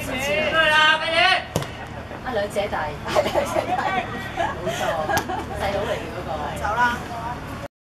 出去啦美女阿两姐弟